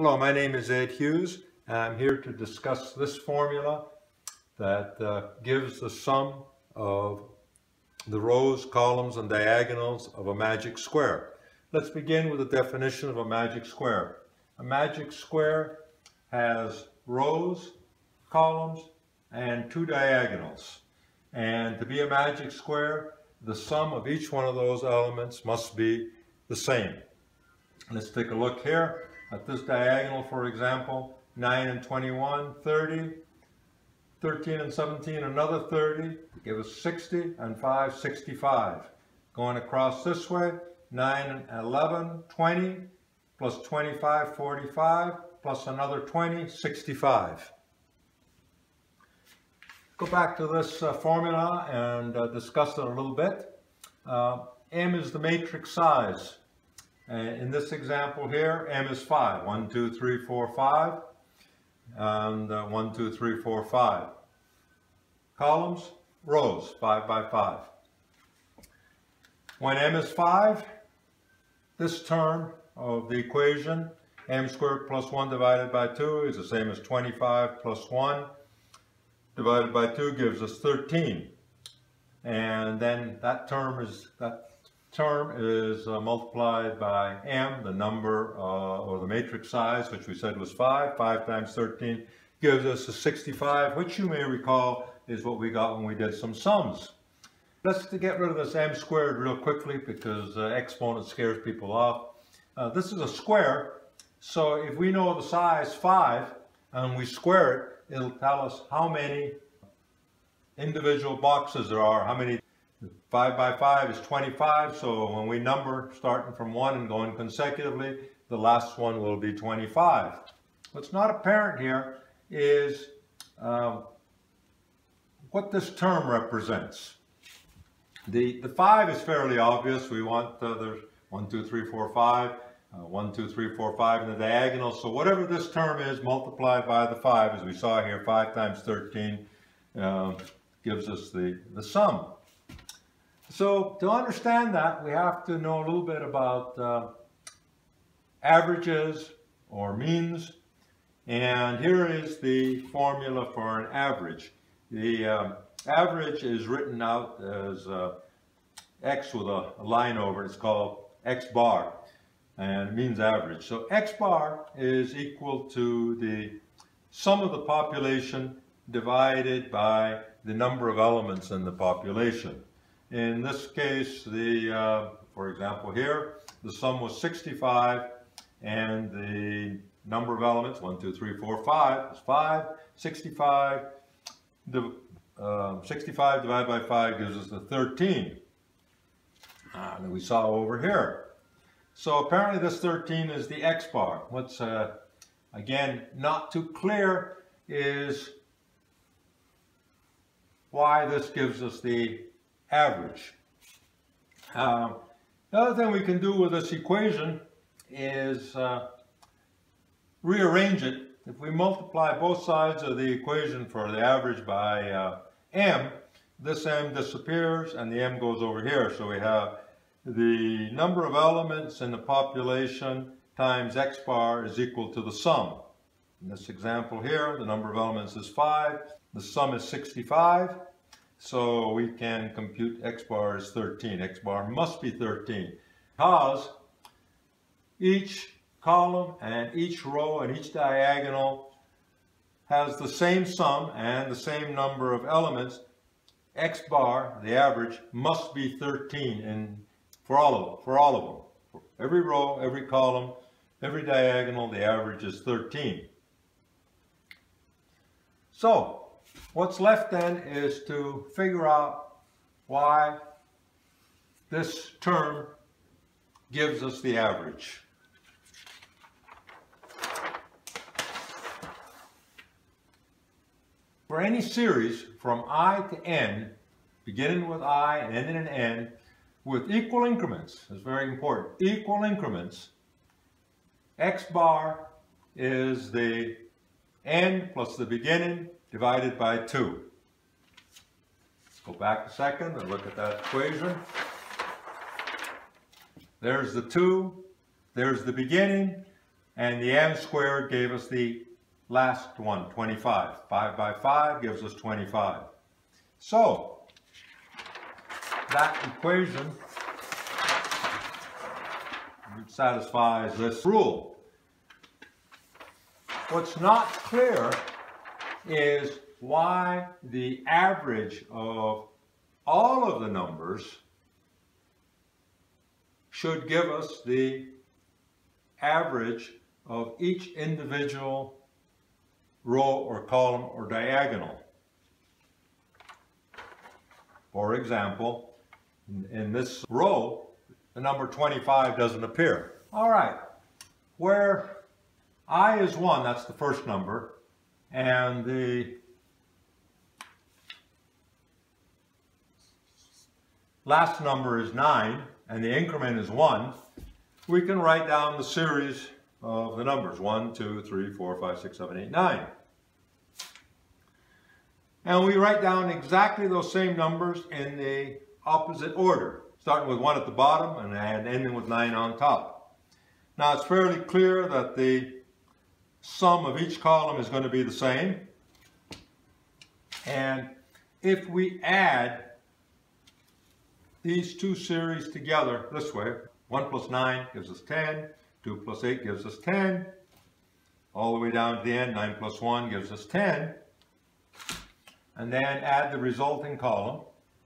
Hello, my name is Ed Hughes. And I'm here to discuss this formula that uh, gives the sum of the rows, columns, and diagonals of a magic square. Let's begin with the definition of a magic square. A magic square has rows, columns, and two diagonals. And to be a magic square, the sum of each one of those elements must be the same. Let's take a look here. At this diagonal, for example, 9 and 21, 30. 13 and 17, another 30. Give us 60 and 5, 65. Going across this way, 9 and 11, 20, plus 25, 45, plus another 20, 65. Go back to this uh, formula and uh, discuss it a little bit. Uh, M is the matrix size. Uh, in this example here, M is 5. 1, 2, 3, 4, 5. And uh, 1, 2, 3, 4, 5. Columns, rows, 5 by 5. When M is 5, this term of the equation, m squared plus 1 divided by 2 is the same as 25 plus 1 divided by 2 gives us 13. And then that term is, that term is uh, multiplied by m, the number uh, or the matrix size, which we said was 5. 5 times 13 gives us a 65, which you may recall is what we got when we did some sums. Let's get rid of this m squared real quickly because uh, exponent scares people off. Uh, this is a square, so if we know the size 5 and we square it, it'll tell us how many individual boxes there are, how many 5 by 5 is 25, so when we number starting from 1 and going consecutively, the last one will be 25. What's not apparent here is uh, what this term represents. The, the 5 is fairly obvious. We want uh, there's 1, 2, 3, 4, 5. Uh, 1, 2, 3, 4, 5 in the diagonal. So whatever this term is multiplied by the 5, as we saw here, 5 times 13 uh, gives us the, the sum. So to understand that, we have to know a little bit about uh, averages or means. And here is the formula for an average. The uh, average is written out as uh, x with a, line over it. It's called x bar and means average. So x bar is equal to the sum of the population divided by the number of elements in the population. In this case, the, uh, for example here, the sum was 65 and the number of elements, 1, 2, 3, 4, 5, is 5. 65, the, uh, 65 divided by 5 gives us the 13. Uh, and we saw over here. So apparently this 13 is the X bar. What's, uh, again, not too clear is why this gives us the average. Uh, the other thing we can do with this equation is uh, rearrange it. If we multiply both sides of the equation for the average by uh, m, this m disappears and the m goes over here. So we have the number of elements in the population times x bar is equal to the sum. In this example here, the number of elements is 5, the sum is 65, so we can compute x bar is 13. x bar must be 13 because each column and each row and each diagonal has the same sum and the same number of elements. x bar, the average, must be 13 in, for all of. For all of them. For every row, every column, every diagonal, the average is 13. So, What's left then is to figure out why this term gives us the average. For any series from i to n, beginning with i and ending in n, with equal increments, is very important, equal increments, x bar is the n plus the beginning divided by 2. Let's go back a second and look at that equation. There's the 2, there's the beginning, And the m squared gave us the last one, 25. 5 by 5 gives us 25. So, that equation satisfies this rule. What's not clear is why the average of all of the numbers should give us the average of each individual row or column or diagonal. For example, in this row, the number 25 doesn't appear. All right, where i is 1, that's the first number, and the last number is 9, and the increment is 1, we can write down the series of the numbers 1, 2, 3, 4, 5, 6, 7, 8, 9. And we write down exactly those same numbers in the opposite order, starting with 1 at the bottom and ending with 9 on top. Now it's fairly clear that the sum of each column is going to be the same. And if we add these two series together this way, 1 plus 9 gives us 10, 2 plus 8 gives us 10, all the way down to the end, 9 plus 1 gives us 10, and then add the resulting column,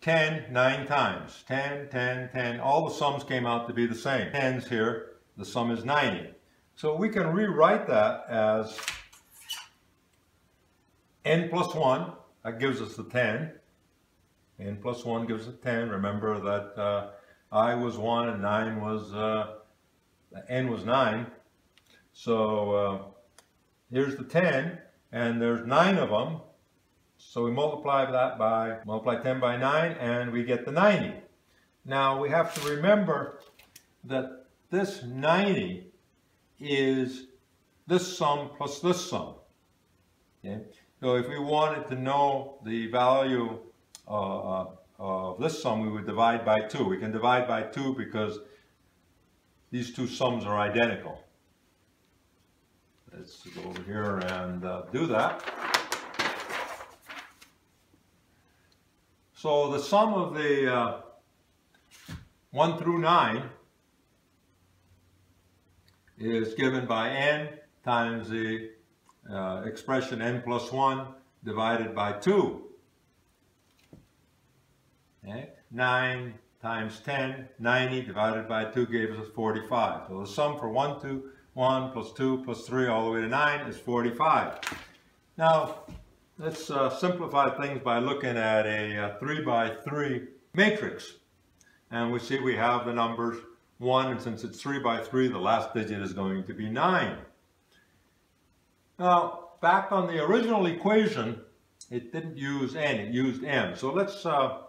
10 nine times, 10, 10, 10, all the sums came out to be the same. 10's here, the sum is 90. So we can rewrite that as n plus 1, that gives us the 10. n plus 1 gives us 10. Remember that uh, i was 1 and 9 was, uh, n was 9. So uh, here's the 10, and there's 9 of them. So we multiply that by, multiply 10 by 9, and we get the 90. Now we have to remember that this 90 is this sum plus this sum. Okay? So if we wanted to know the value uh, uh, of this sum, we would divide by 2. We can divide by 2 because these two sums are identical. Let's go over here and uh, do that. So the sum of the uh, 1 through 9 is given by n times the uh, expression n plus 1 divided by 2. Okay? 9 times 10, 90 divided by 2 gave us 45. So the sum for 1, 2, 1 plus 2 plus 3 all the way to 9 is 45. Now, let's uh, simplify things by looking at a, a uh, 3 by 3 matrix. And we see we have the numbers 1, and since it's 3 by 3, the last digit is going to be 9. Now, back on the original equation, it didn't use n, it used m. So let's uh,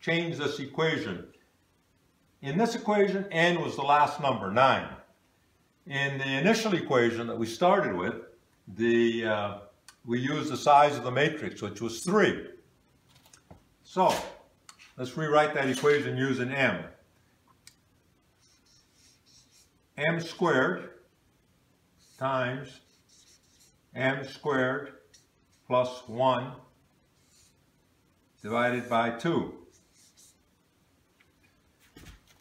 change this equation. In this equation, n was the last number, 9. In the initial equation that we started with, the, uh, we used the size of the matrix, which was 3. So, let's rewrite that equation using m. m squared times m squared plus 1 divided by 2.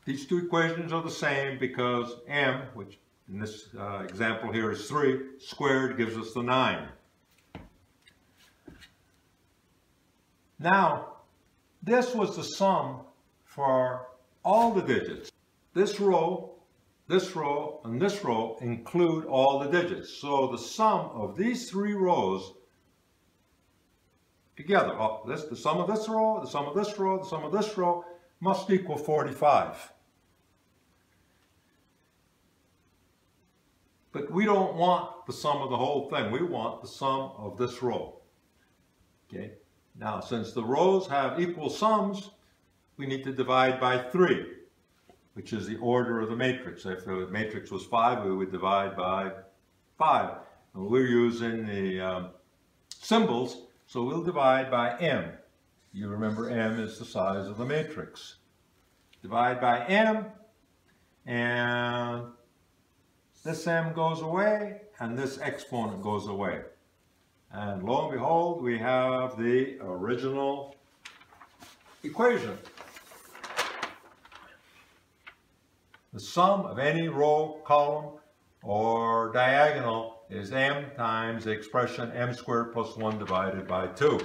These two equations are the same because m, which in this uh, example here is 3, squared gives us the 9. Now, this was the sum for all the digits. This row this row and this row include all the digits. So the sum of these three rows together, oh, this, the sum of this row, the sum of this row, the sum of this row, must equal 45. But we don't want the sum of the whole thing. We want the sum of this row. Okay. Now, since the rows have equal sums, we need to divide by 3 which is the order of the matrix. If the matrix was 5, we would divide by 5. And we're using the um, symbols, so we'll divide by m. You remember m is the size of the matrix. Divide by m, and this this m goes away, and this exponent goes away. And lo and behold, we have the original equation. The sum of any row, column, or diagonal is m times the expression m squared plus 1 divided by 2.